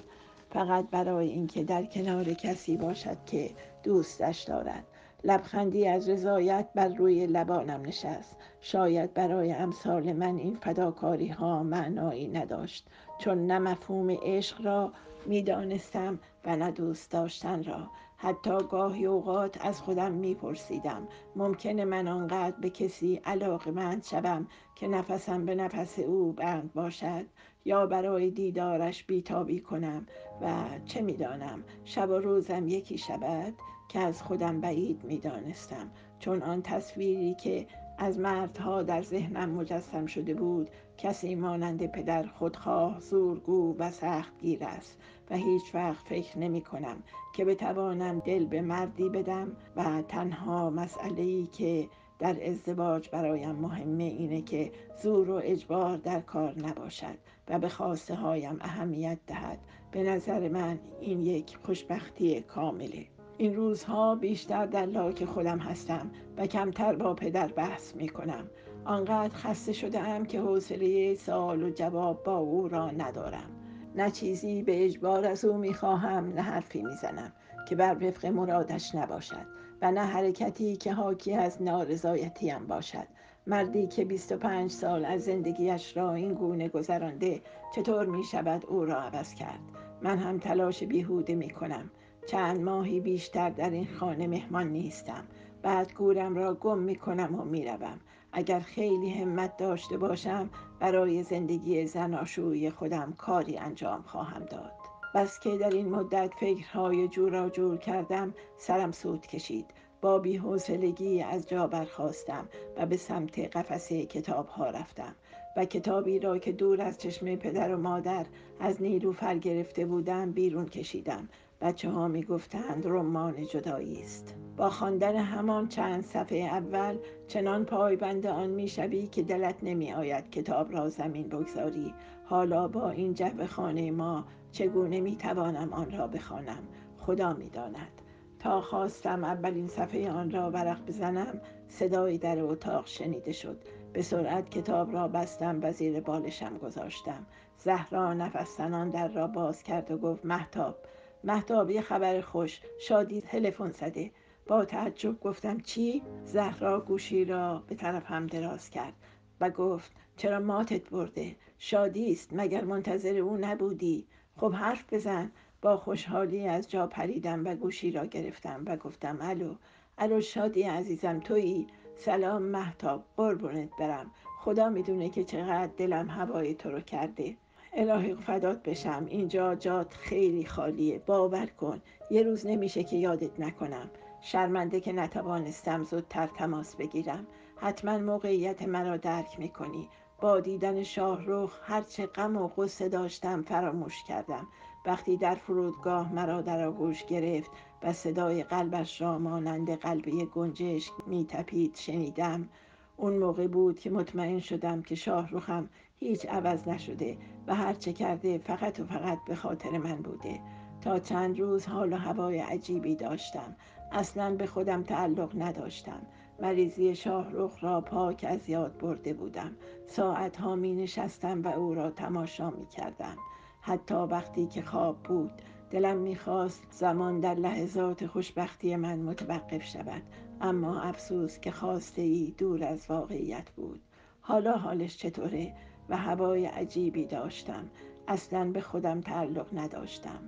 فقط برای اینکه در کنار کسی باشد که دوستش دارد. لبخندی از رضایت بر روی لبانم نشست. شاید برای امثال من این فداکاری ها معنایی نداشت چون نه مفهوم عشق را می‌دانستم و نه دوست داشتن را. حتی گاهی اوقات از خودم میپرسیدم ممکنه من آنقدر به کسی علاقمند شوم که نفسم به نفس او بند باشد یا برای دیدارش بیتابی کنم و چه می‌دانم شب و روزم یکی شود؟ که از خودم بعید می‌دانستم. چون آن تصویری که از مردها در ذهنم مجسم شده بود کسی مانند پدر خودخواه زورگو و سختگیر است و هیچ وقت فکر نمی کنم که بتوانم دل به مردی بدم و تنها مسئله ای که در ازدواج برایم مهمه اینه که زور و اجبار در کار نباشد و به خواسته هایم اهمیت دهد. به نظر من این یک خوشبختی کامله. این روزها بیشتر در لاک خودم هستم و کمتر با پدر بحث می کنم آنقدر خسته شده ام که حوصله سوال و جواب با او را ندارم. نه چیزی به اجبار از او می خواهم نه حرفی می زنم که بر وفق مرادش نباشد و نه حرکتی که حاکی از نارضایتیم باشد. مردی که 25 سال از زندگیش را این گونه گذرانده چطور می شود او را عوض کرد؟ من هم تلاش بیهوده می کنم چند ماهی بیشتر در این خانه مهمان نیستم. بعد گورم را گم می کنم و می روم. اگر خیلی همت داشته باشم برای زندگی زناشویی خودم کاری انجام خواهم داد. بس که در این مدت فکرهای جورا جور کردم سرم سود کشید. با بیحوصلگی از جا برخواستم و به سمت قفسه کتاب ها رفتم. و کتابی را که دور از چشم پدر و مادر از نیلوفر گرفته بودم بیرون کشیدم. بچه ها می گفتند رمان جدایی است. با خواندن همان چند صفحه اول چنان پایبند آن می شوی که دلت نمی آید کتاب را زمین بگذاری. حالا با این جو خانه ما چگونه می توانم آن را بخوانم؟ خدا می داند تا خواستم اولین صفحه آن را ورق بزنم صدای در اتاق شنیده شد. به سرعت کتاب را بستم و زیر بالشم گذاشتم. زهرا نفس در را باز کرد و گفت محتاب محتاب یه خبر خوش. شادی تلفن زده. با تعجب گفتم چی؟ زهرا گوشی را به طرف هم دراز کرد و گفت چرا ماتت برده؟ شادی است مگر منتظر او نبودی؟ خب حرف بزن. با خوشحالی از جا پریدم و گوشی را گرفتم و گفتم الو الو شادی عزیزم تویی؟ سلام محتاب قربونت برم. خدا می‌دونه که چقدر دلم هوای تو رو کرده. الهی فدات بشم. اینجا جات خیلی خالیه. باور کن. یه روز نمیشه که یادت نکنم. شرمنده که نتوانستم زودتر تماس بگیرم. حتما موقعیت مرا درک می‌کنی. با دیدن شاهروخ هرچه غم و غصه داشتم فراموش کردم. وقتی در فرودگاه مرا در آغوش گرفت و صدای قلبش را مانند قلبه گنجشک میتپید شنیدم. اون موقع بود که مطمئن شدم که شاهروخم هیچ عوض نشده و هرچه کرده فقط و فقط به خاطر من بوده. تا چند روز حال و هوای عجیبی داشتم. اصلا به خودم تعلق نداشتم. مریضی شاهرخ را پاک از یاد برده بودم. ساعتها می نشستم و او را تماشا می کردم. حتی وقتی که خواب بود دلم می‌خواست زمان در لحظات خوشبختی من متوقف شود. اما افسوس که خواسته ای دور از واقعیت بود. حالا حالش چطوره؟ و هوای عجیبی داشتم. اصلا به خودم تعلق نداشتم.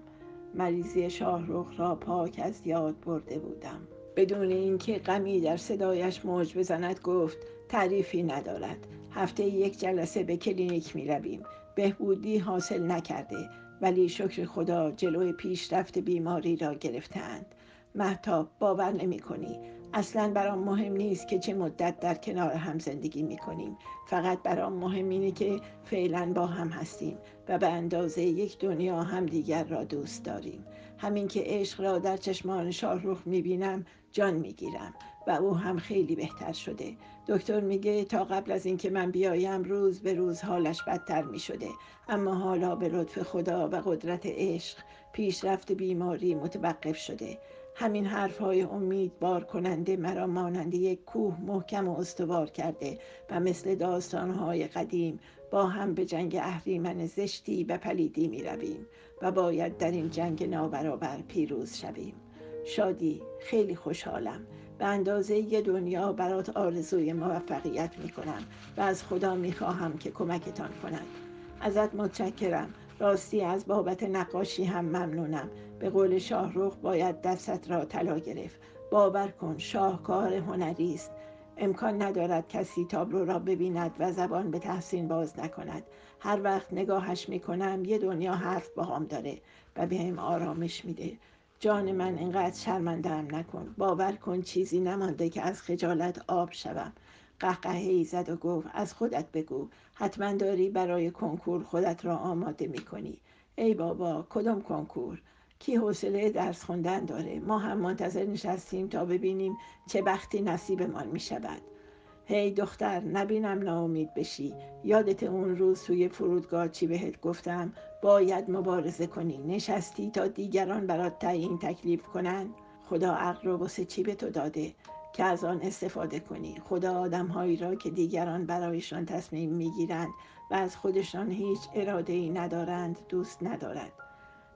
مریضی شاهروخ را پاک از یاد برده بودم. بدون اینکه غمی در صدایش موج بزند گفت تعریفی ندارد. هفته یک جلسه به کلینیک می رویم. بهبودی حاصل نکرده ولی شکر خدا جلوی پیشرفت بیماری را گرفتهاند. محتاب باور نمی کنی. اصلا برام مهم نیست که چه مدت در کنار هم زندگی می کنیم فقط برام مهم اینه که فعلا با هم هستیم و به اندازه یک دنیا همدیگر را دوست داریم. همین که عشق را در چشمان شاهروخ می بینم جان می گیرم و او هم خیلی بهتر شده. دکتر میگه تا قبل از اینکه من بیایم روز به روز حالش بدتر می شده اما حالا به لطف خدا و قدرت عشق پیشرفت بیماری متوقف شده. همین حرفهای بار کننده مرا مانند یک کوه محکم و استوار کرده و مثل داستانهای قدیم با هم به جنگ اهریمن زشتی و پلیدی می رویم و باید در این جنگ نابرابر پیروز شویم. شادی خیلی خوشحالم. به اندازه یه دنیا برات آرزوی موفقیت می کنم و از خدا می خواهم که کمکتان کند. ازت متشکرم. راستی از بابت نقاشی هم ممنونم. به قول شاهروخ باید دستت را طلا گرفت. باور کن شاهکار هنری است. امکان ندارد کسی تابلو را ببیند و زبان به تحسین باز نکند. هر وقت نگاهش می‌کنم یه دنیا حرف باهام داره و به هم آرامش میده. جان من اینقدر شرمندم نکن. باور کن چیزی نمانده که از خجالت آب شوم. قهقهه زد و گفت از خودت بگو. حتما داری برای کنکور خودت را آماده می کنی ای بابا کدام کنکور؟ کی حوصله درس خوندن داره؟ ما هم منتظر نشستیم تا ببینیم چه بختی نصیبمان می شود. هی دختر نبینم ناامید بشی. یادت اون روز توی فرودگاه چی بهت گفتم؟ باید مبارزه کنی. نشستی تا دیگران برات تعیین تکلیف کنن؟ خدا عقل رو واسه چی به تو داده که از آن استفاده کنی؟ خدا آدمهایی را که دیگران برایشان تصمیم می‌گیرند و از خودشان هیچ اراده ای ندارند دوست ندارد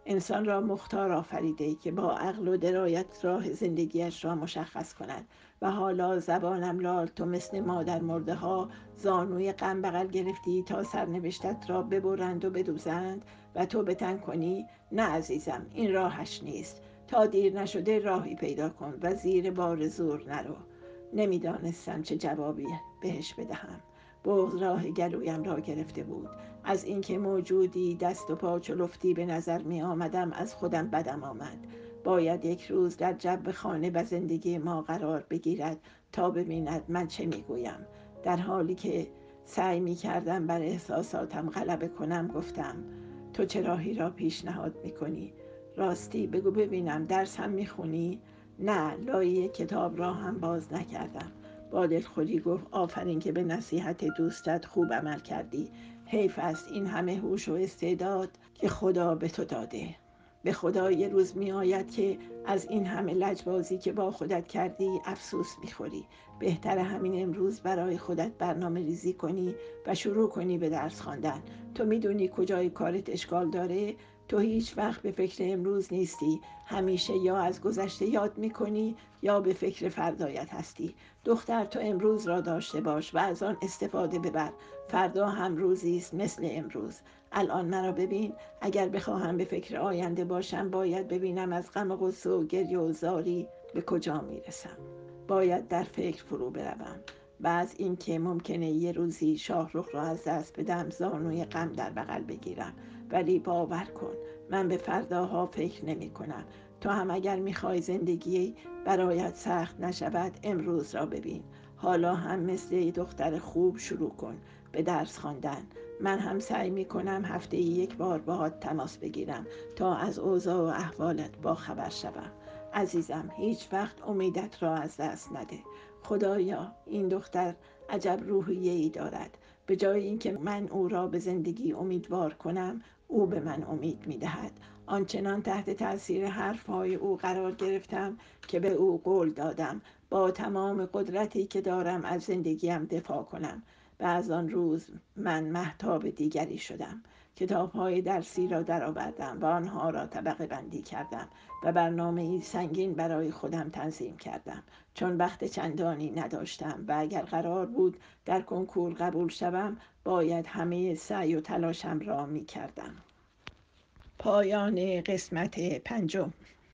انسان را مختار آفریده که با عقل و درایت راه زندگیش را مشخص کند و حالا زبانم لال تو مثل مادر مرده ها زانوی غم بغل گرفتی تا سرنوشتت را ببرند و بدوزند و تو بتن کنی؟ نه عزیزم این راهش نیست. تا دیر نشده راهی پیدا کن و زیر بار زور نرو. نمی‌دانستم چه جوابی بهش بدهم. بغض راه گلویم را گرفته بود. از اینکه موجودی دست و پا چلفتی به نظر می آمدم از خودم بدم آمد باید یک روز در جب خانه و زندگی ما قرار بگیرد تا ببیند من چه می‌گویم در حالی که سعی می کردم بر احساساتم غلبه کنم گفتم تو چه راهی را پیشنهاد می کنی؟ راستی بگو ببینم درس هم می خونی؟ نه لایه کتاب را هم باز نکردم با دلخوری گفت آفرین که به نصیحت دوستت خوب عمل کردی حیف است این همه هوش و استعداد که خدا به تو داده. به خدا یه روز می آید که از این همه لجبازی که با خودت کردی افسوس می خوری بهتر همین امروز برای خودت برنامه ریزی کنی و شروع کنی به درس خواندن. تو می‌دونی کجای کارت اشکال داره تو هیچ وقت به فکر امروز نیستی. همیشه یا از گذشته یاد می‌کنی یا به فکر فردایت هستی. دختر تو امروز را داشته باش و از آن استفاده ببر. فردا هم روزی است مثل امروز. الان مرا ببین. اگر بخواهم به فکر آینده باشم باید ببینم از غم و غصه و گریه و زاری به کجا می‌رسم. باید در فکر فرو بروم. و از اینکه ممکنه یه روزی شاهرخ را از دست بدم زانوی غم در بغل بگیرم. ولی باور کن من به فرداها فکر نمی کنم. تو هم اگر می‌خوای زندگی برایت سخت نشود امروز را ببین. حالا هم مثل دختر خوب شروع کن به درس خواندن. من هم سعی می کنم هفته یک بار باهات تماس بگیرم تا از اوضاع و احوالت با خبر شوم. عزیزم هیچ وقت امیدت را از دست نده. خدایا این دختر عجب روحیه ای دارد. به جای اینکه من او را به زندگی امیدوار کنم او به من امید می دهد آنچنان تحت تاثیر حرفهای او قرار گرفتم که به او قول دادم. با تمام قدرتی که دارم از زندگیم دفاع کنم. و از آن روز من محتاب دیگری شدم کتاب های درسی را درآوردم و آنها را طبقه بندی کردم و برنامه ای سنگین برای خودم تنظیم کردم. چون وقت چندانی نداشتم و اگر قرار بود در کنکور قبول شوم باید همه سعی و تلاشم را می کردم پایان قسمت پنجم.